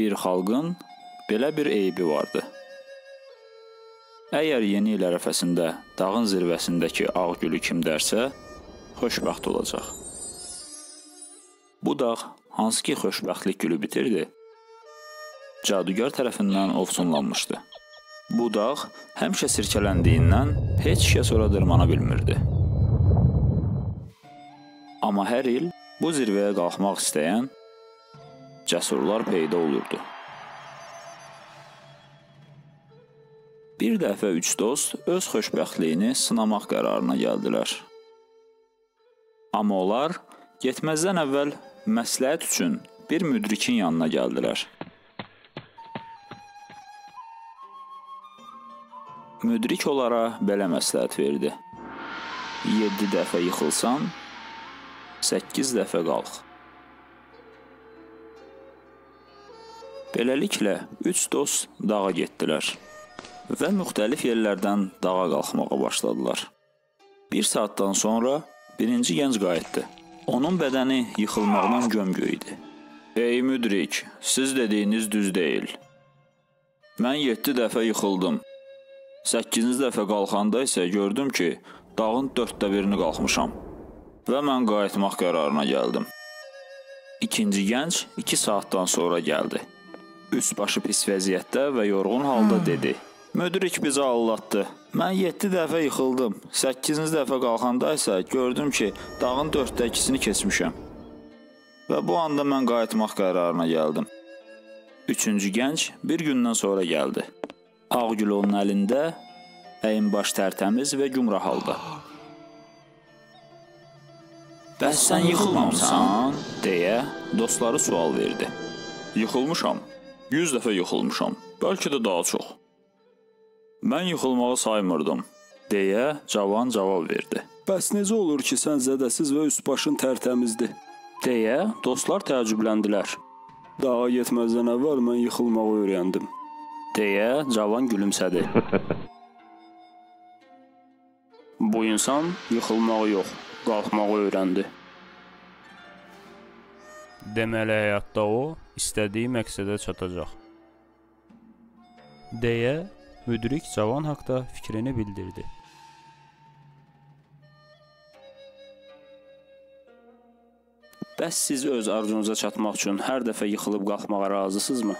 Bir xalqın belə bir eybi vardı. Əgər yeni il ərəfəsində dağın zirvəsindəki ağ gülü kim dərsə, xoşbəxt olacaq. Bu dağ hansı ki xoşbəxtlik gülü bitirdi, cadugar tərəfindən ovsunlanmışdı. Bu dağ həmişə sirkələndiyindən heç kəs ora dırmana bilmirdi. Amma hər il bu zirvəyə qalxmaq istəyən cəsurlar peyda olurdu. Bir dəfə üç dost öz xoşbəxtliyini sınamaq qərarına gəldilər. Amma onlar getməzdən əvvəl məsləhət üçün bir müdrikin yanına gəldilər. Müdrik onlara belə məsləhət verdi. 7 dəfə yıxılsan, 8 dəfə qalx. Beləliklə 3 dost dağa getdilər və müxtəlif yerlərdən dağa qalxmağa başladılar. Bir saatdan sonra birinci gənc qayıtdı. Onun bədəni yıxılmaqdan gömgöy idi. Ey müdrik, siz dediyiniz düz deyil. Mən 7 dəfə yıxıldım. 8-ci dəfə qalxanda isə gördüm ki, dağın 4də birini qalxmışam və mən qayıtmaq qərarına gəldim. İkinci gənc 2 saatdan sonra gəldi. Üst başı pis vəziyyətdə və yorğun halda dedi: Müdrik bizi allatdı. Mən 7 dəfə yıxıldım. 8-ci dəfə qalxanda isə gördüm ki, dağın 4də 2-sini keçmişəm. Və bu anda mən qayıtmaq qərarına gəldim. Üçüncü gənc bir gündən sonra gəldi. Ağgül onun əlində, əyin baş tərtəmiz və gümrah halda. Bəs sən yıxılmamısan? deyə dostları sual verdi. Yıxılmışam. 100 dəfə yıxılmışam. Bəlkə də daha çox. Mən yıxılmağı saymırdım, deyə cavan cavab verdi. Bəs necə olur ki, sən zədəsiz və üst başın tərtəmizdir? deyə dostlar təəccübləndilər. Dağa getməzdən əvvəl mən yıxılmağı öyrəndim. deyə cavan gülümsədi. Bu insan yıxılmağı yox, qalxmağı öyrəndi. Deməli həyatda o istədiyi məqsədə çatacaq. deyə müdrik cavan haqqda fikrini bildirdi. Bəs siz öz arzunuza çatmaq üçün hər dəfə yıxılıb qalxmağa razısınızmı?